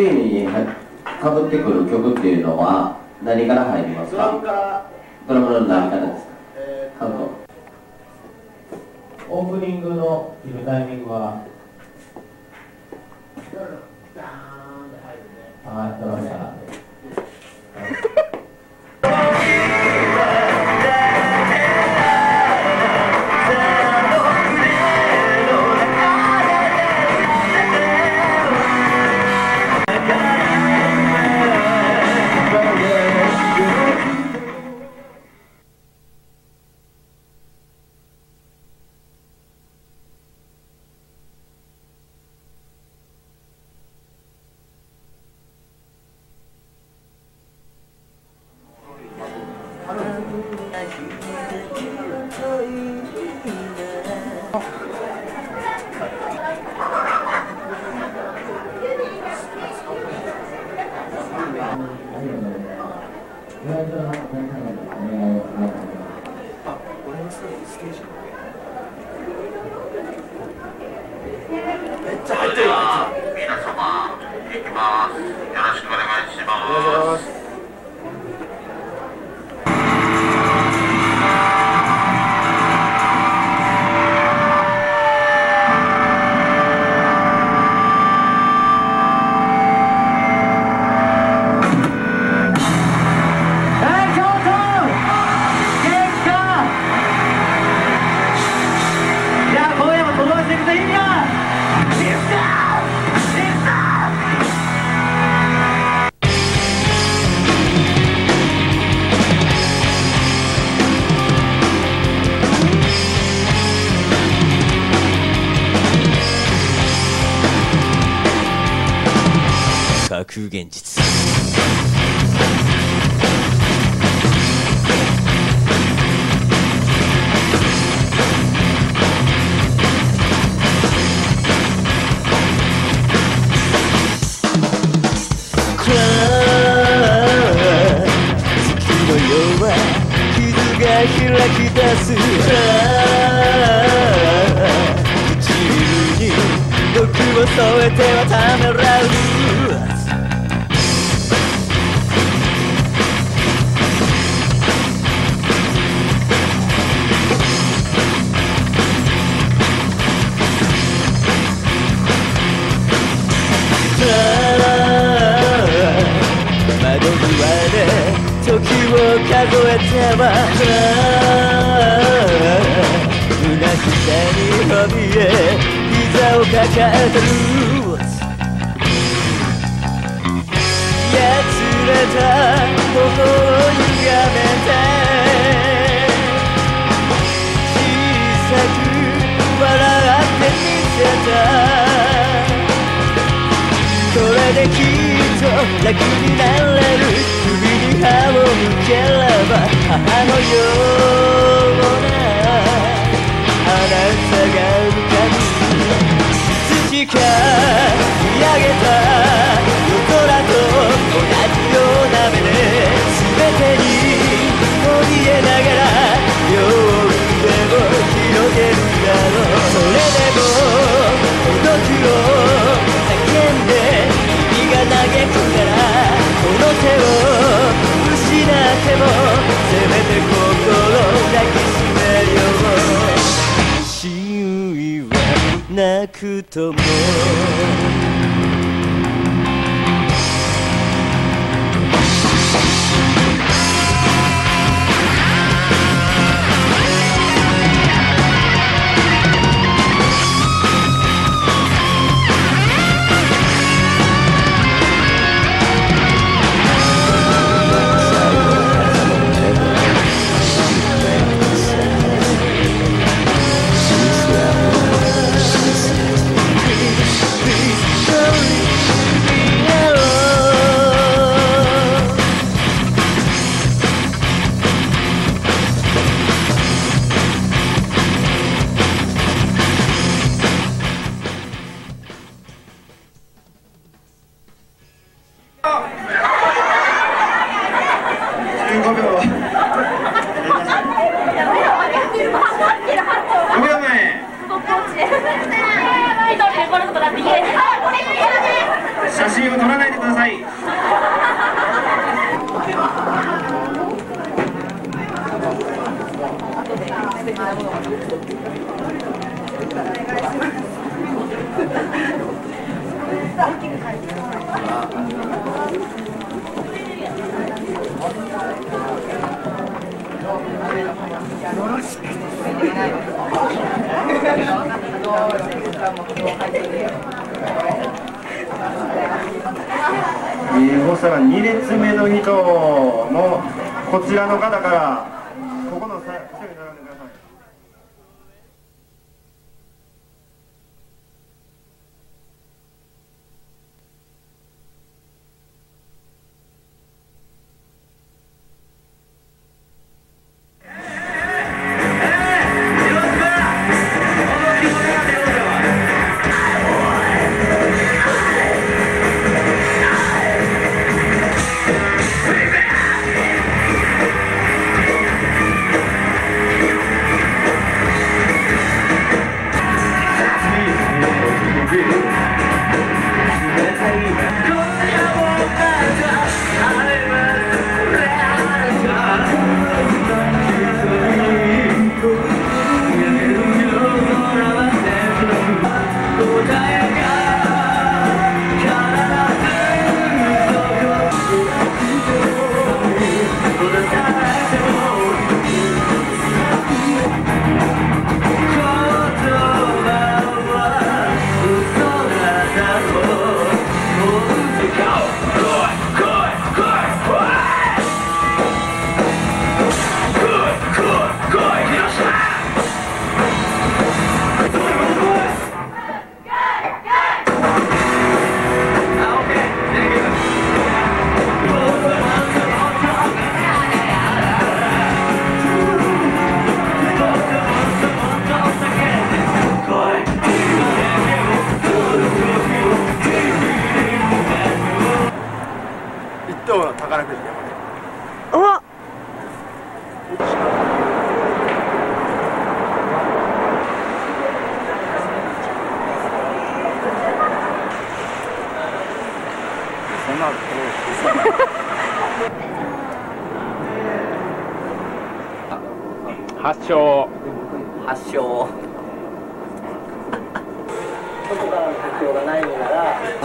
ついにかぶってくる曲っていうのは何から入りますか？ドラムの何からですか、えー、オープニングの切るタイミングは？あドラムから。た頬をゆがめて小さく笑ってみせたこれできっと楽になれる首に歯を向ければ母のようなあなたが浮かぶ土か見上げた。それでも孤を叫んで君が嘆くからこの手を失ってもせめて心抱きしめよう。真意はなくともだから。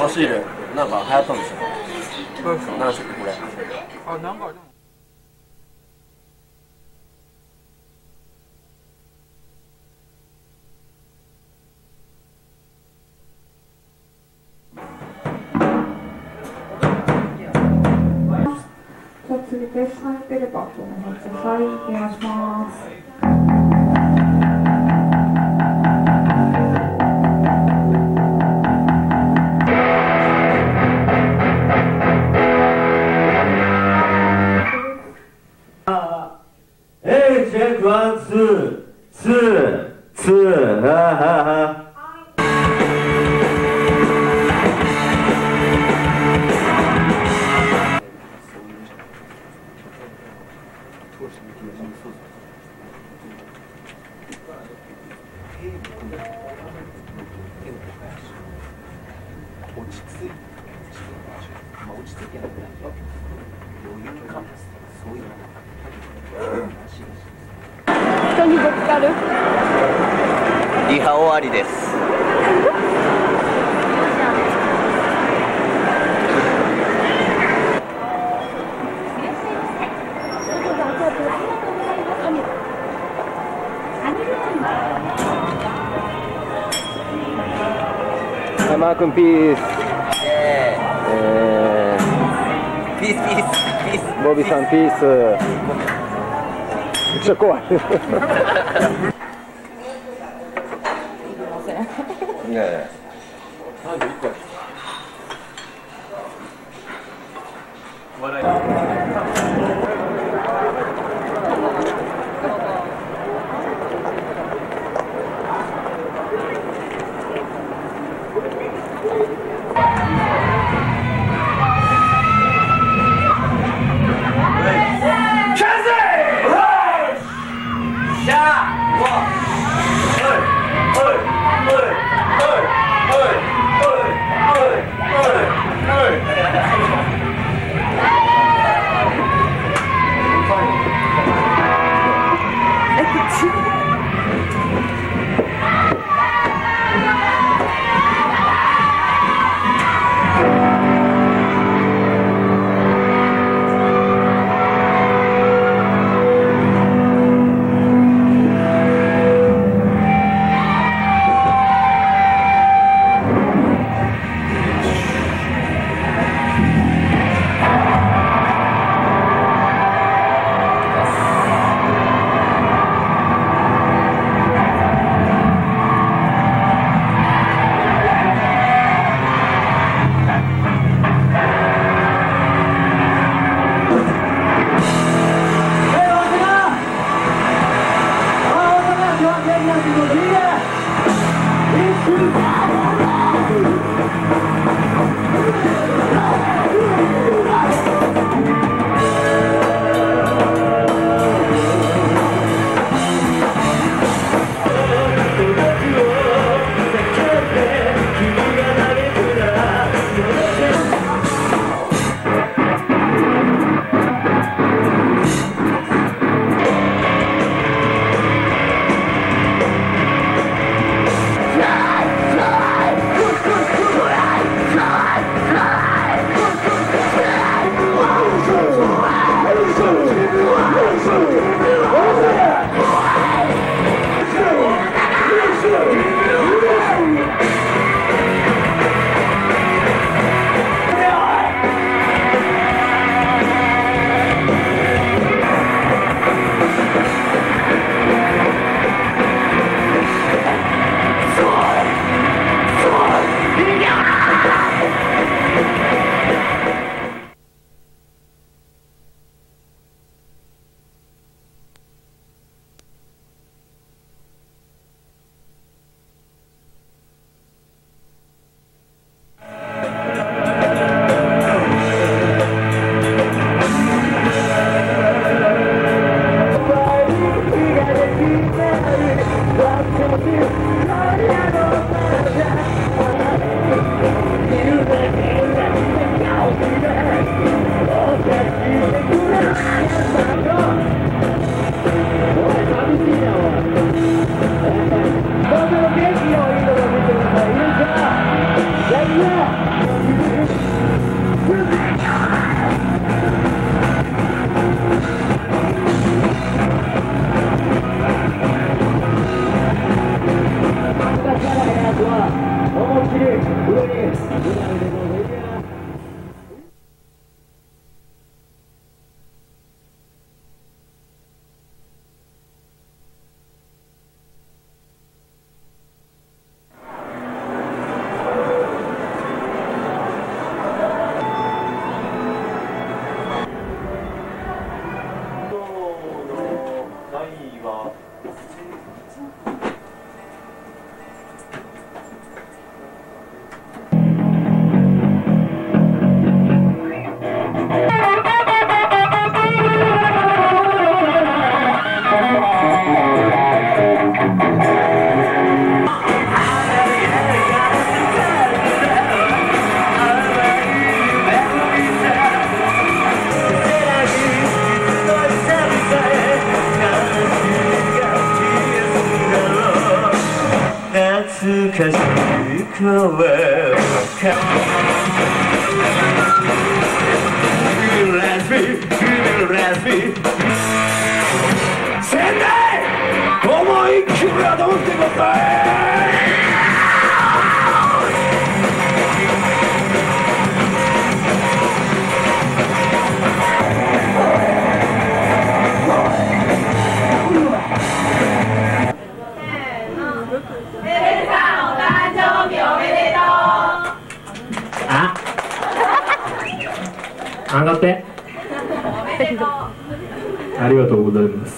のシールなんか流行ったんですよ。でこれ。あなんかでもてれば。はい、お願いします。in peace. Yeah. Eh. Peace, peace, peace. Bobby peace. San Peace. Eh. C'è qua. yeah. Thank you. 仙台思いっきりはどうってこと上がってありがとうございます。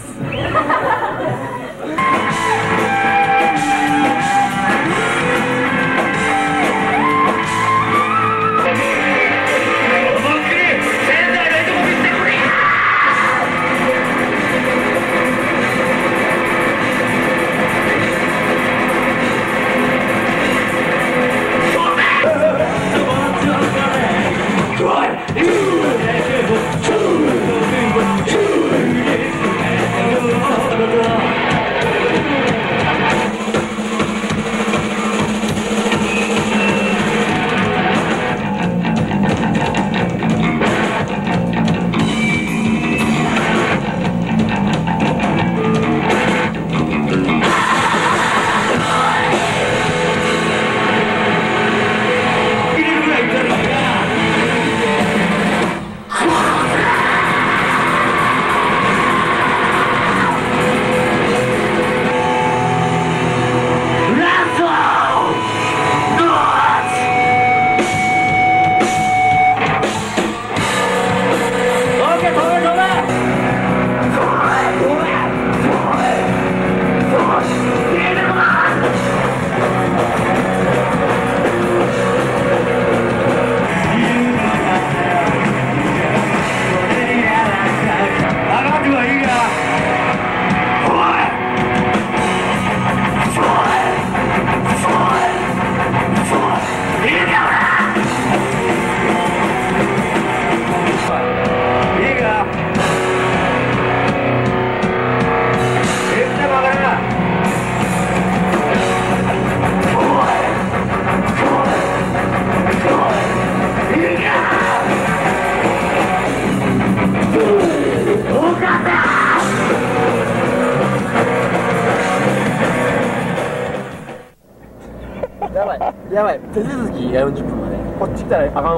でこっち来たら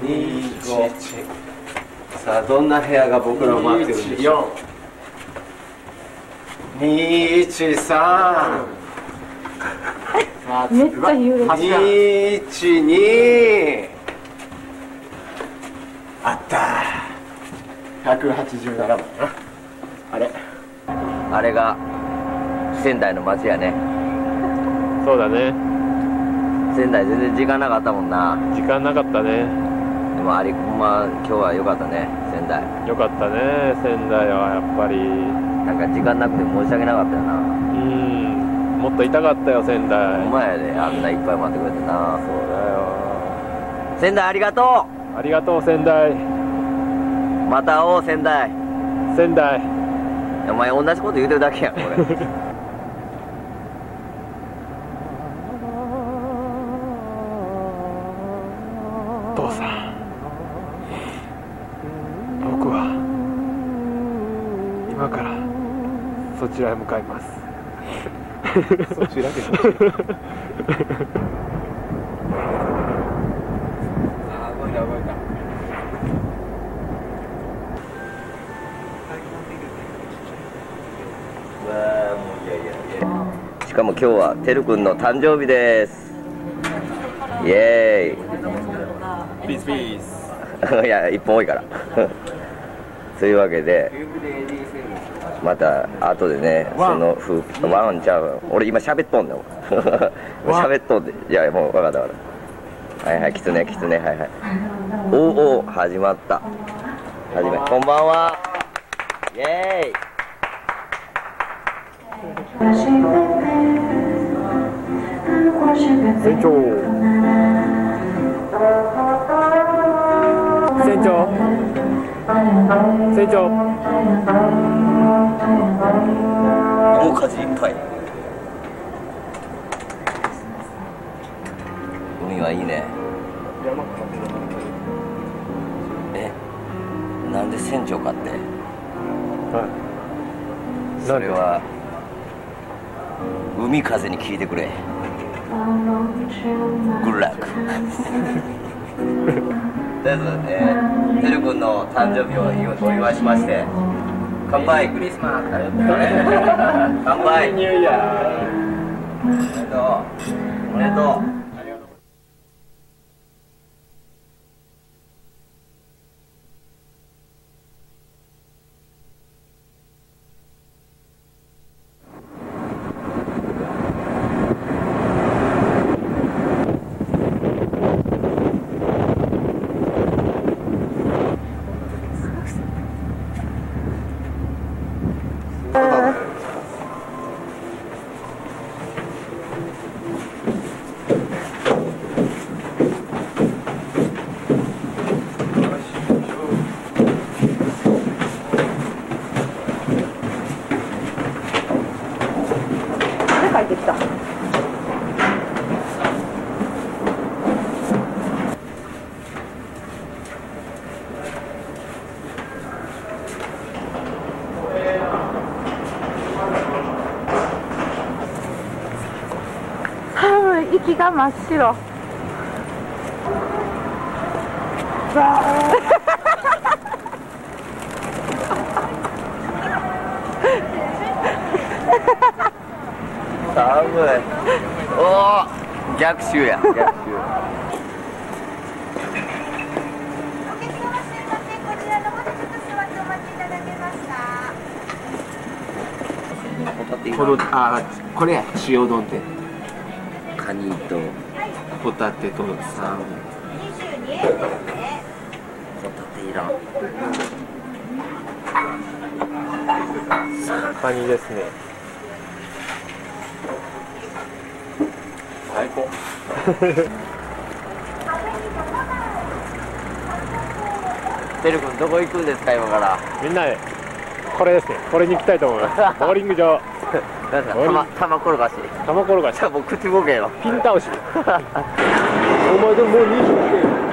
2さあどんな部屋が僕らを待ってるんでしょう？213 めっちゃ揺れて212あった。187番。あれ？あれが仙台の街やね。そうだね。仙台全然時間なかったもんな。時間なかったね。でもありほんま今日は良かったね仙台。よかったね仙台はやっぱり。なんか時間なくて申し訳なかったよな。うん。もっと痛かったよ仙台。お前であんないっぱい待ってくれてな。そうだよ。仙台ありがとありがとう仙台。うまた会おう仙台。仙台。お前同じこと言うてるだけやん俺父 へ向かいます。そちらけ。あ動いた動いたしかも今日はてるくんの誕生日です。イエピースピースーイいや一本多いからというわけでまた後でねその風ワンちゃう俺今喋っとんねん。喋っとんで。いやもう分かった分かったはいはいきつねきつね。はいはい。おおお始まった。始めこんばんは。イエーイ。船長船長船長。大火事いっぱい海はいいね。えなんで船長かって？はい。それは海風に聞いてくれ。グッラックとりあえずねてるくんの誕生日をお祝いしまして乾杯クリスマス。乾杯。ニューイヤーおめでとうおめでとう誰帰ってきた寒い息が真っ白。寒い。おお逆襲や。逆襲。このあこれや塩丼ってカニとホタテとサーモン。ホタテいらん。カニですね。最高。てるくんどこ行くんですか今から。みんなで。これですね。これに行きたいと思います。ボーリング場。なんだ玉玉転がし。玉転がし。もう口ボケよ。ピン倒し。お前でももう20点。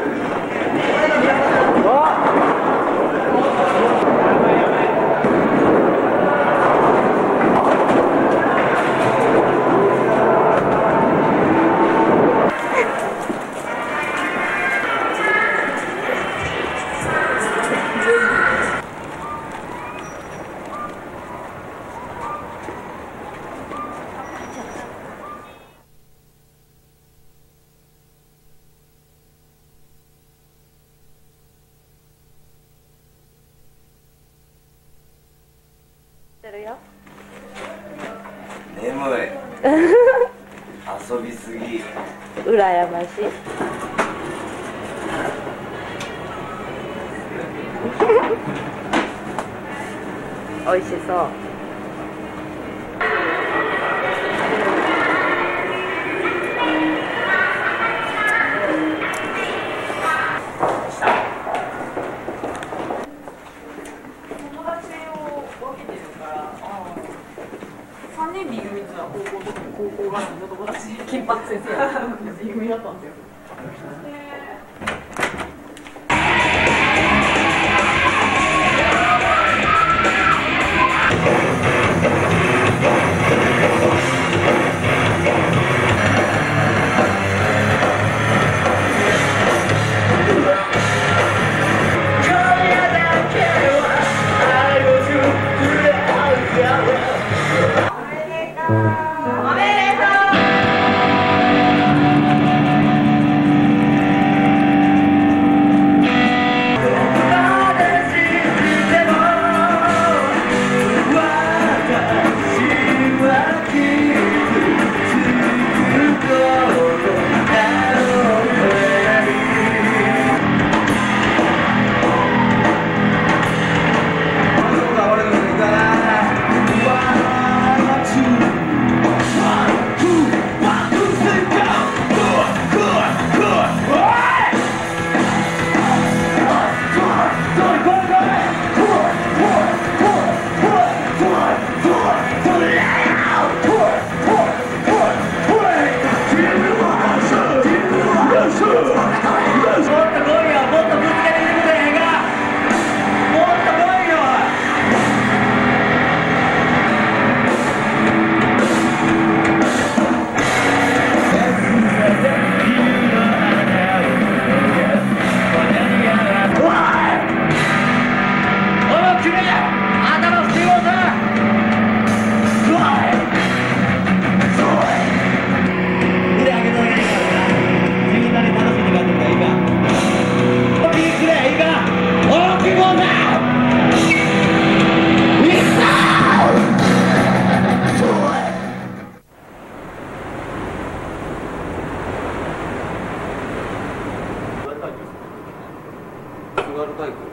like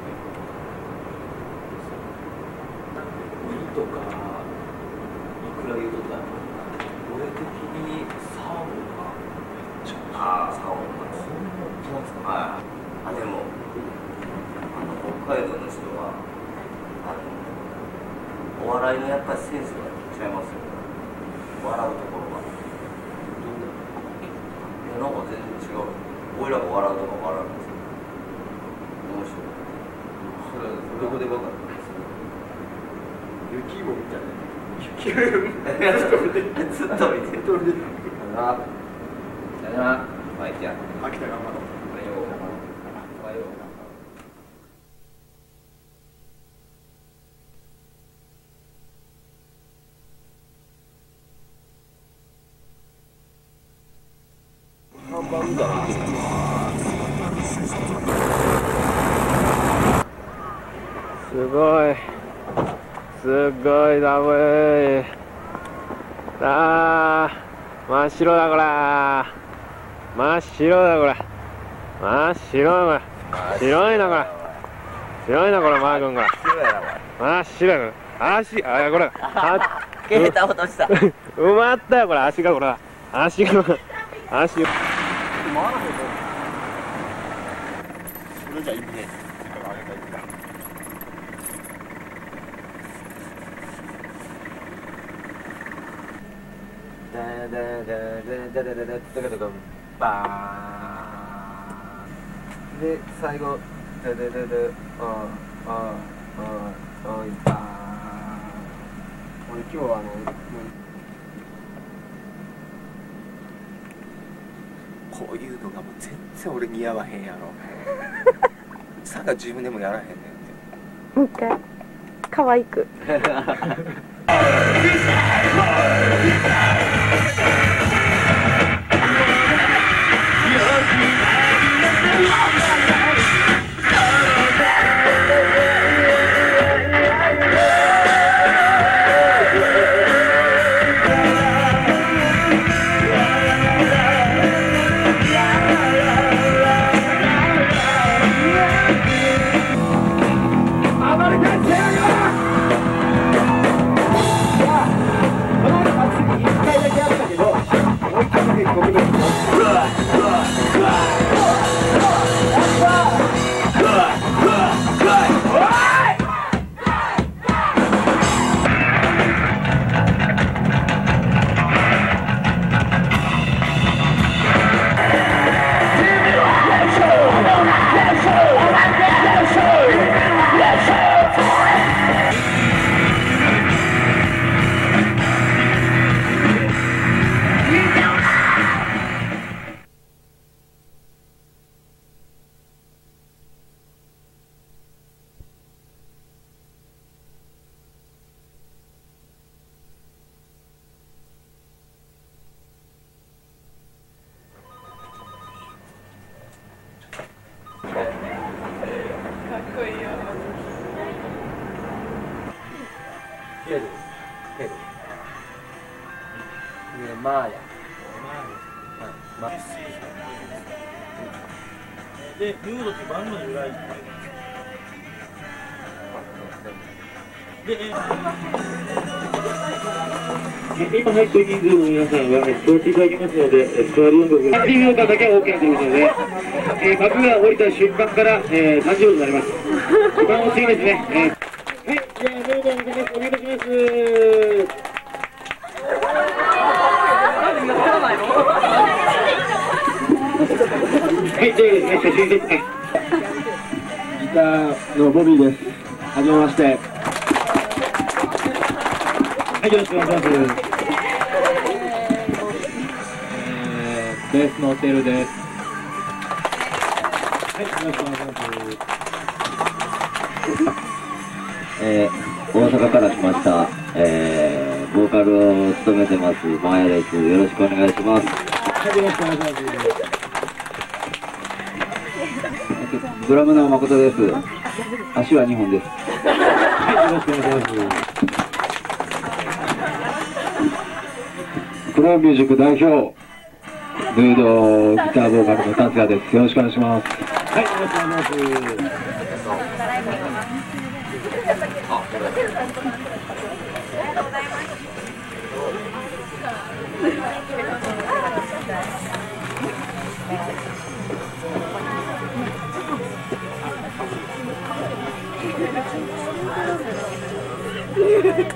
白だこれ真っ白だこれ真っ白だこれ白いなこれ白いなこれマー君これ真っ白やな足あこれ。はっけた落とした埋まったよこれ。足がこれ足が。足。がそれじゃいいね。ダダダダダダダダダダダバーンで最後ダダダダああああいバー。ン俺今日はあのもうこういうのがもう全然俺似合わへんやろ。さが自分でもやらへんねんって。もう一回。可愛く 座っていただきますので、座る音楽が、っていう方だけ OK ということで、えー、幕が降りた瞬間から、えー、誕生日になります。時間を違いですね。えーはい、じゃあ、どうぞお願いします。お願いいたします。はい、じゃあですね、写真撮って。ギターのボビーです。はじめまして。はい、よろしくお願いします。ベースのテルです。はい、よろしくお願いします。えー、大阪から来ました、えー、ボーカルを務めてます、マーヤです。よろしくお願いします。はい、よろしくお願いします。ドラムの誠です。足は2本です。はい、よろしくお願いします。ミュージック代表、ヌードギターボーカルの達也です。よろしくお願いします。はい、よろしくお願いします。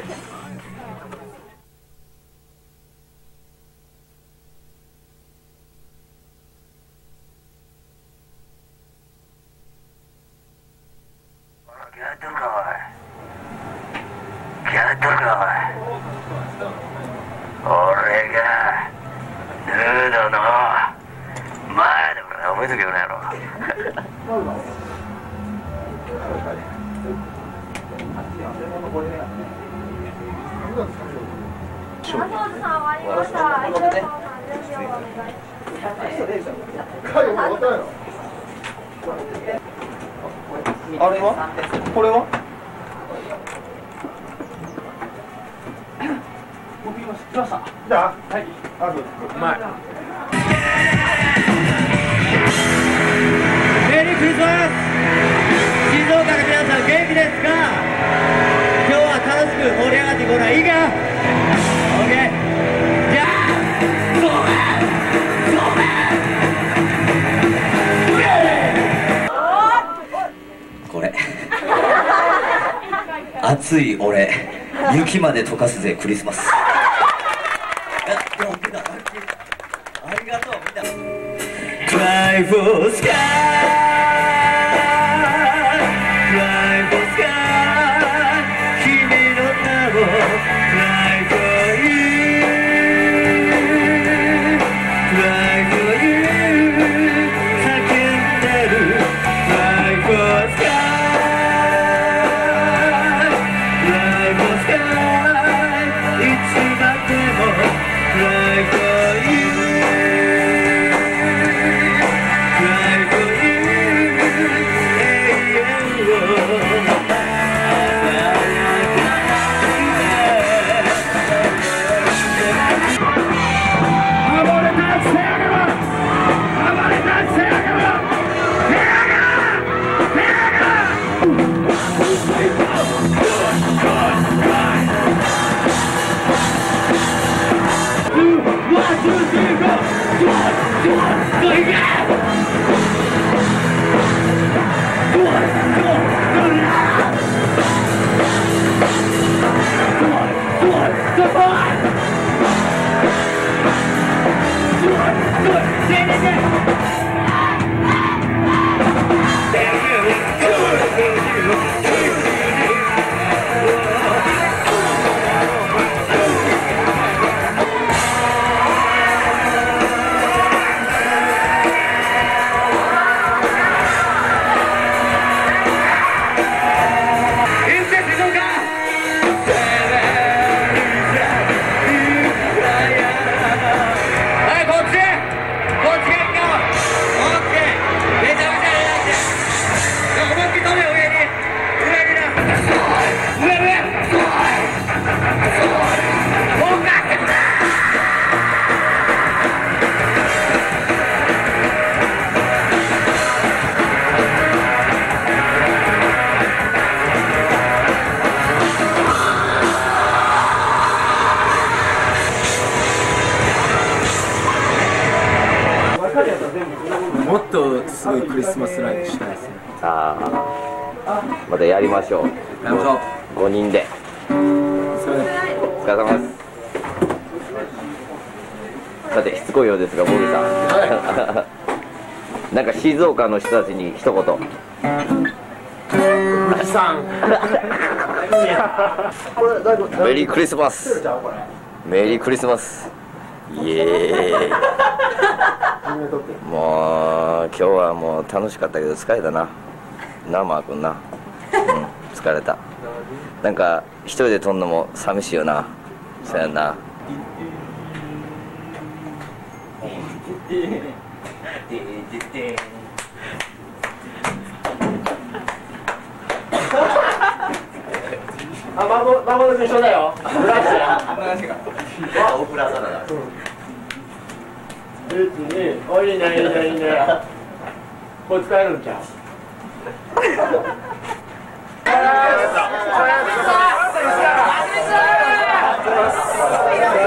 僕ました。来たはい。あ、う。まい。メリークリスマス静岡の皆さん元気ですか？今日は楽しく盛り上がっていこうないいか ?OK! じゃあこれ熱い俺雪まで溶かすぜクリスマス vai buscar. はいましょう。やりましょう。5人で。お疲れ様です。さてしつこいようですがボビーさん、なんか静岡の人たちに一言。さん。メリークリスマス。メリークリスマス。イエーイ。もう今日はもう楽しかったけど疲れたな。なあマー君な。うん疲れたなんか一人で撮んのも寂しいよなそやんな あ、まぼ、まぼろと一緒だよ。ブラシや。オクラサラダ一二、おいいね、いいね、いいね。これ使えるんちゃう？ミー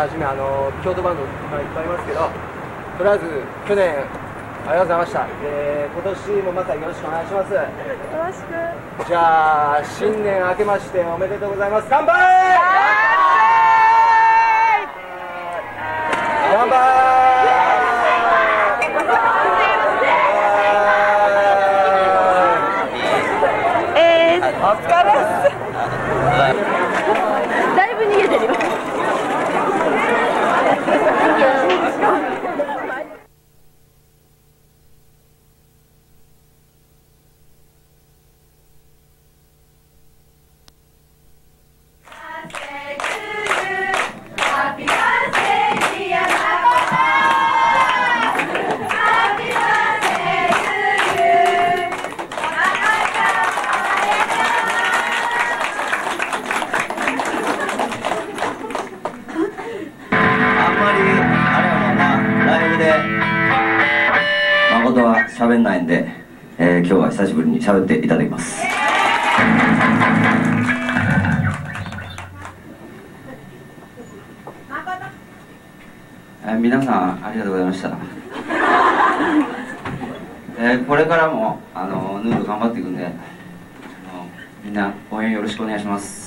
はじめあの京都バンドいっぱいいっぱいいますけどとりあえず去年ありがとうございました、えー、今年もまたよろしくお願いします。よろしく。じゃあ新年明けましておめでとうございます。乾杯久しぶりに喋っていただきます、えー、皆さんありがとうございました、えー、これからもあのヌード頑張っていくんでみんな応援よろしくお願いします。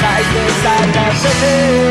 size, this I never.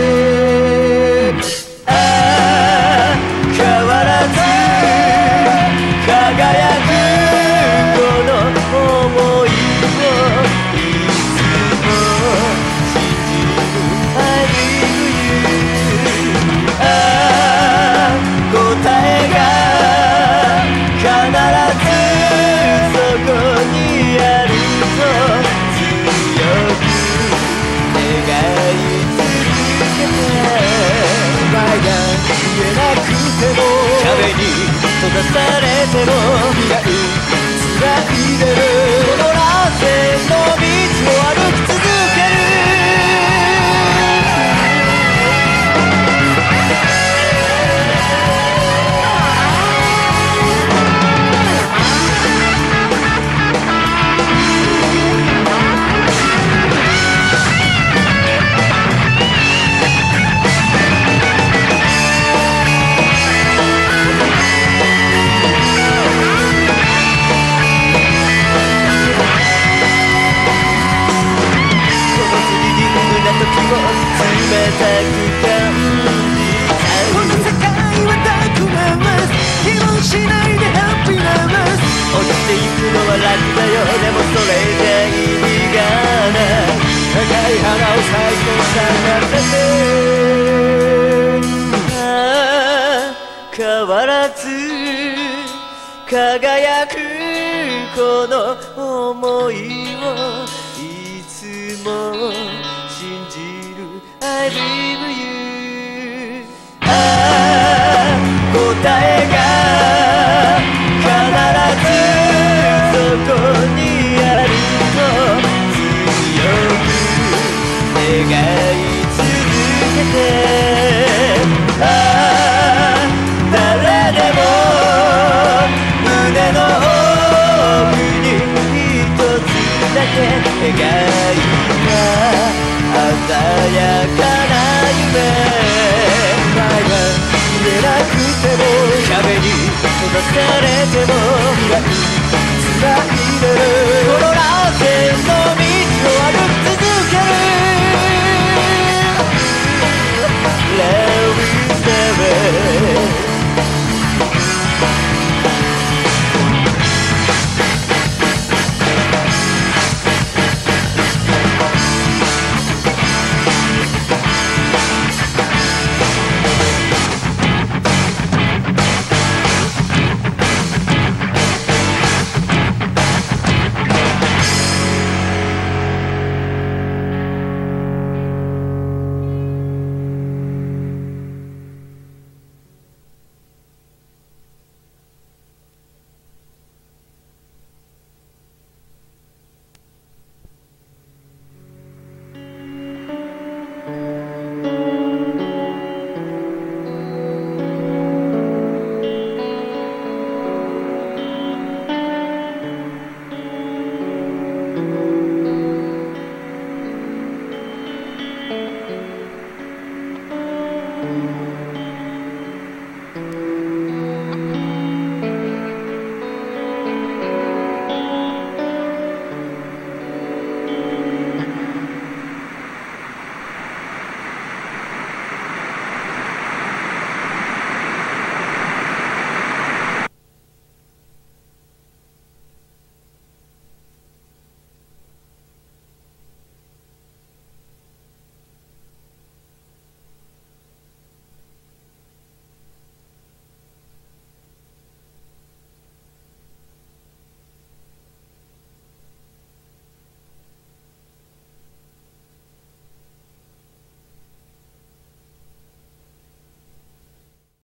されても